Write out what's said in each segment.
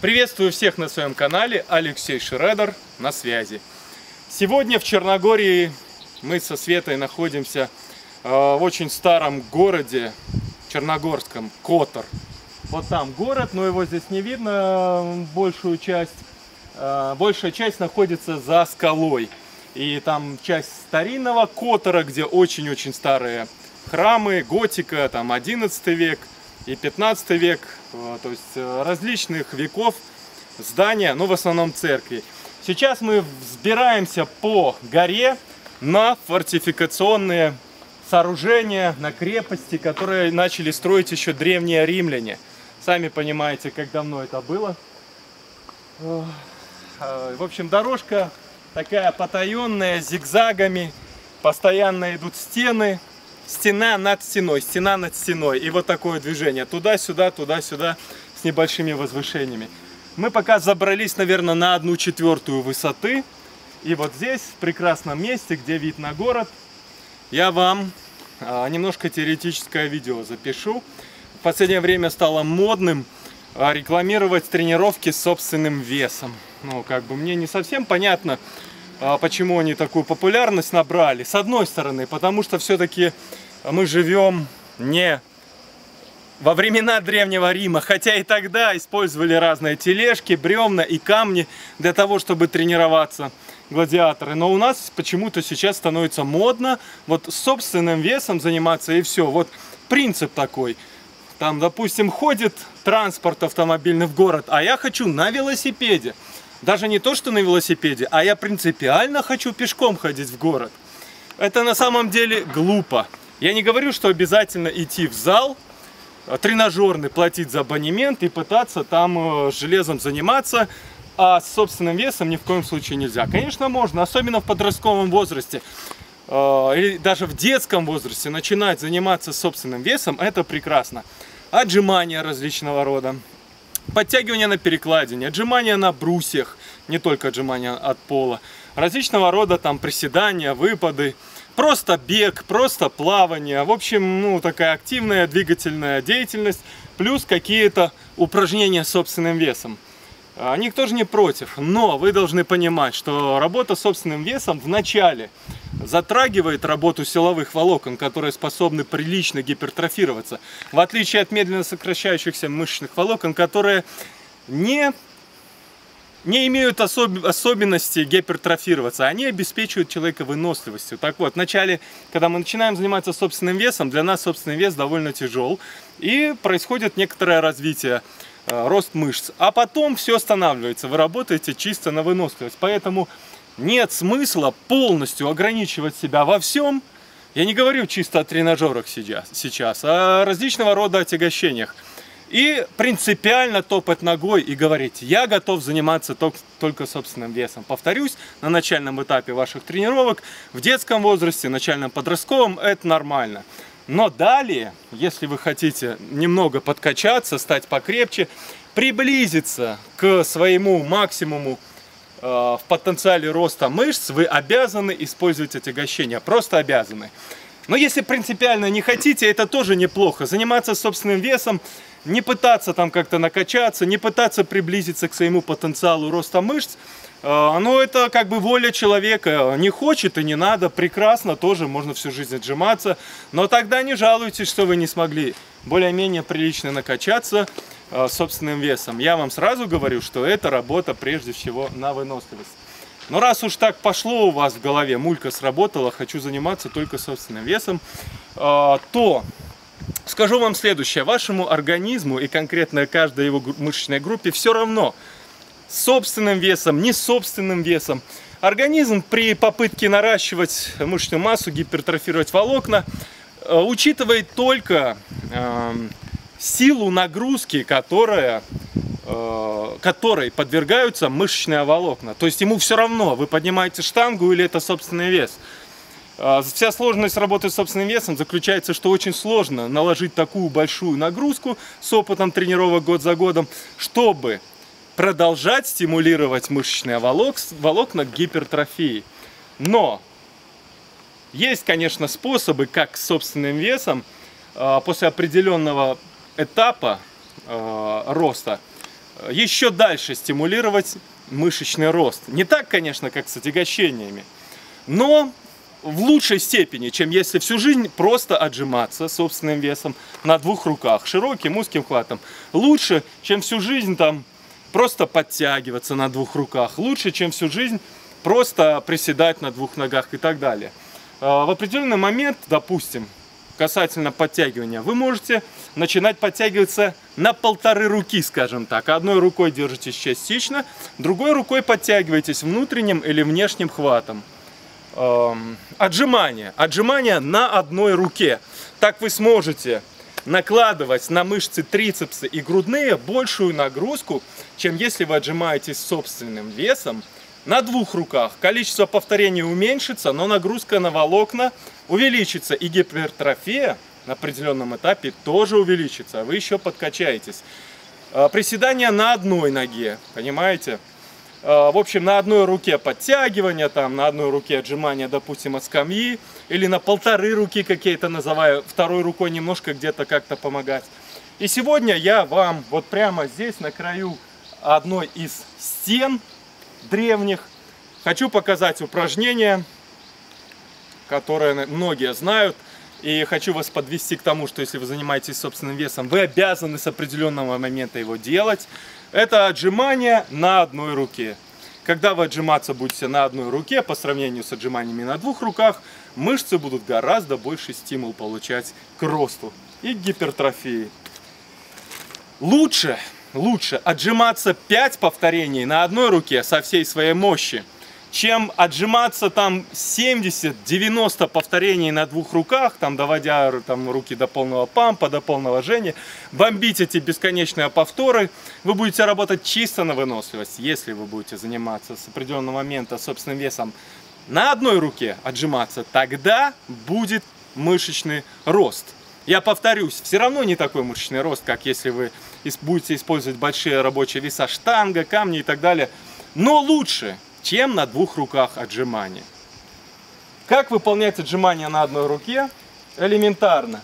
Приветствую всех на своем канале, Алексей Шредер на связи. Сегодня в Черногории мы со Светой находимся э, в очень старом городе, черногорском, Котор. Вот там город, но его здесь не видно большую часть. Э, большая часть находится за скалой. И там часть старинного Котора, где очень-очень старые храмы, готика, там 11 век – и 15 век, э, то есть э, различных веков здания, ну в основном церкви. Сейчас мы взбираемся по горе на фортификационные сооружения, на крепости, которые начали строить еще древние римляне. Сами понимаете, как давно это было. Э, в общем, дорожка такая потаенная, зигзагами, постоянно идут стены, стена над стеной, стена над стеной. И вот такое движение. Туда-сюда, туда-сюда с небольшими возвышениями. Мы пока забрались, наверное, на одну четвертую высоты. И вот здесь, в прекрасном месте, где вид на город, я вам а, немножко теоретическое видео запишу. В последнее время стало модным а, рекламировать тренировки с собственным весом. Ну, как бы мне не совсем понятно, почему они такую популярность набрали? С одной стороны, потому что все-таки мы живем не во времена Древнего Рима, хотя и тогда использовали разные тележки, бревна и камни для того, чтобы тренироваться гладиаторы. Но у нас почему-то сейчас становится модно вот собственным весом заниматься и все. Вот принцип такой. Там, допустим, ходит транспорт автомобильный в город, а я хочу на велосипеде. Даже не то, что на велосипеде, а я принципиально хочу пешком ходить в город. Это на самом деле глупо. Я не говорю, что обязательно идти в зал, э, тренажерный, платить за абонемент и пытаться там э, железом заниматься, а с собственным весом ни в коем случае нельзя. Конечно, можно, особенно в подростковом возрасте э, или даже в детском возрасте начинать заниматься собственным весом, это прекрасно. Отжимания различного рода, подтягивания на перекладине, отжимания на брусьях, не только отжимания от пола, различного рода там приседания, выпады, просто бег, просто плавание, в общем, ну, такая активная двигательная деятельность, плюс какие-то упражнения с собственным весом. А, никто же не против, но вы должны понимать, что работа с собственным весом в начале затрагивает работу силовых волокон, которые способны прилично гипертрофироваться, в отличие от медленно сокращающихся мышечных волокон, которые не, не имеют особ, особенности гипертрофироваться, они обеспечивают человека выносливостью. Так вот, вначале, когда мы начинаем заниматься собственным весом, для нас собственный вес довольно тяжел, и происходит некоторое развитие Э, рост мышц. А потом все останавливается, вы работаете чисто на выносливость. Поэтому нет смысла полностью ограничивать себя во всем. Я не говорю чисто о тренажерах сейчас, а о различного рода отягощениях. И принципиально топать ногой и говорить, я готов заниматься только собственным весом. Повторюсь, на начальном этапе ваших тренировок, в детском возрасте, начальном подростковом, это нормально. Но далее, если вы хотите немного подкачаться, стать покрепче, приблизиться к своему максимуму в потенциале роста мышц, вы обязаны использовать отягощения, просто обязаны. Но если принципиально не хотите, это тоже неплохо. Заниматься собственным весом, не пытаться там как-то накачаться, не пытаться приблизиться к своему потенциалу роста мышц – а, ну, это как бы воля человека. Не хочет и не надо, прекрасно, тоже можно всю жизнь отжиматься. Но тогда не жалуйтесь, что вы не смогли более-менее прилично накачаться собственным весом. Я вам сразу говорю, что это работа прежде всего на выносливость. Но раз уж так пошло у вас в голове, мулька сработала, хочу заниматься только собственным весом, а, то скажу вам следующее. Вашему организму и конкретно каждой его мышечной группе все равно – собственным весом, не собственным весом. Организм при попытке наращивать мышечную массу, гипертрофировать волокна, э, учитывает только э, силу нагрузки, которая, э, которой подвергаются мышечные волокна. То есть ему все равно, вы поднимаете штангу или это собственный вес. Э, вся сложность работы с собственным весом заключается, что очень сложно наложить такую большую нагрузку с опытом тренировок год за годом, чтобы продолжать стимулировать мышечные волокна к гипертрофии. Но есть, конечно, способы, как с собственным весом а, после определенного этапа а, роста еще дальше стимулировать мышечный рост. Не так, конечно, как с отягощениями, но в лучшей степени, чем если всю жизнь просто отжиматься собственным весом на двух руках, широким узким хватом. Лучше, чем всю жизнь там просто подтягиваться на двух руках. Лучше, чем всю жизнь просто приседать на двух ногах и так далее. А, в определенный момент, допустим, касательно подтягивания, вы можете начинать подтягиваться на полторы руки, скажем так. Одной рукой держитесь частично, другой рукой подтягиваетесь внутренним или внешним хватом. Эм, отжимания. Отжимания на одной руке. Так вы сможете накладывать на мышцы трицепсы и грудные большую нагрузку, чем если вы отжимаетесь собственным весом на двух руках. Количество повторений уменьшится, но нагрузка на волокна увеличится. И гипертрофия на определенном этапе тоже увеличится. Вы еще подкачаетесь. А, приседания на одной ноге, понимаете? А, в общем, на одной руке подтягивания, там, на одной руке отжимания, допустим, от скамьи, или на полторы руки какие-то называю, второй рукой немножко где-то как-то помогать. И сегодня я вам вот прямо здесь, на краю одной из стен, древних. Хочу показать упражнение, которое многие знают. И хочу вас подвести к тому, что если вы занимаетесь собственным весом, вы обязаны с определенного момента его делать. Это отжимание на одной руке. Когда вы отжиматься будете на одной руке, по сравнению с отжиманиями на двух руках, мышцы будут гораздо больше стимул получать к росту и к гипертрофии. Лучше лучше отжиматься 5 повторений на одной руке со всей своей мощи, чем отжиматься там 70-90 повторений на двух руках, там доводя там, руки до полного пампа, до полного жжения, бомбить эти бесконечные повторы, вы будете работать чисто на выносливость, если вы будете заниматься с определенного момента собственным весом на одной руке отжиматься, тогда будет мышечный рост. Я повторюсь, все равно не такой мышечный рост, как если вы будете использовать большие рабочие веса, штанга, камни и так далее. Но лучше, чем на двух руках отжимания. Как выполнять отжимания на одной руке? Элементарно.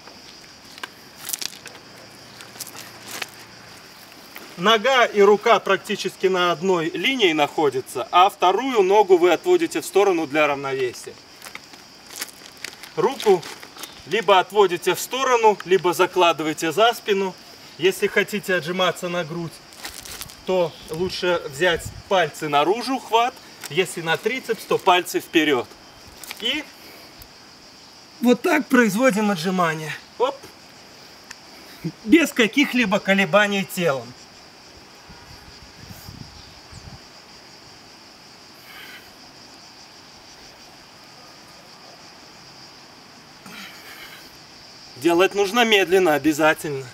Нога и рука практически на одной линии находятся, а вторую ногу вы отводите в сторону для равновесия. Руку либо отводите в сторону, либо закладываете за спину. Если хотите отжиматься на грудь, то лучше взять пальцы наружу, хват. Если на трицепс, то пальцы вперед. И вот так производим отжимания. Оп. Без каких-либо колебаний телом. Делать нужно медленно, обязательно.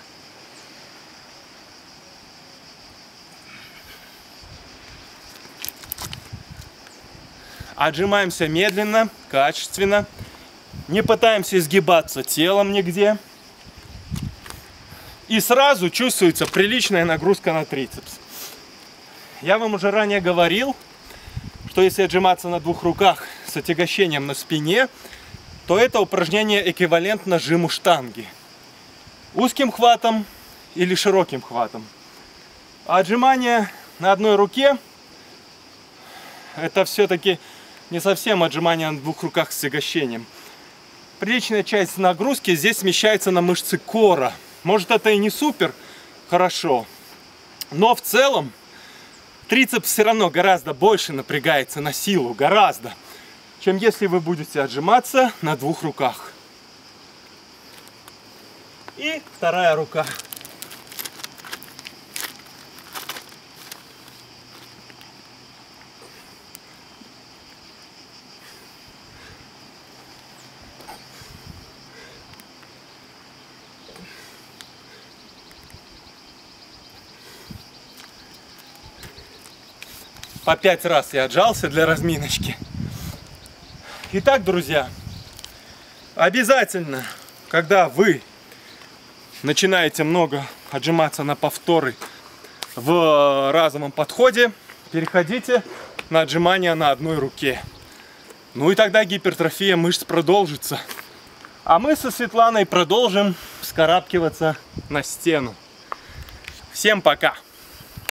Отжимаемся медленно, качественно. Не пытаемся изгибаться телом нигде. И сразу чувствуется приличная нагрузка на трицепс. Я вам уже ранее говорил, что если отжиматься на двух руках с отягощением на спине, то это упражнение эквивалентно жиму штанги. Узким хватом или широким хватом. А отжимание на одной руке это все-таки не совсем отжимание на двух руках с отягощением. Приличная часть нагрузки здесь смещается на мышцы кора. Может это и не супер хорошо, но в целом трицепс все равно гораздо больше напрягается на силу, гораздо чем если вы будете отжиматься на двух руках. И вторая рука. По пять раз я отжался для разминочки. Итак, друзья, обязательно, когда вы начинаете много отжиматься на повторы в разовом подходе, переходите на отжимания на одной руке. Ну и тогда гипертрофия мышц продолжится. А мы со Светланой продолжим скарабкиваться на стену. Всем пока!